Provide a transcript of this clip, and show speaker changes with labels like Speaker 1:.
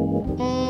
Speaker 1: Mm.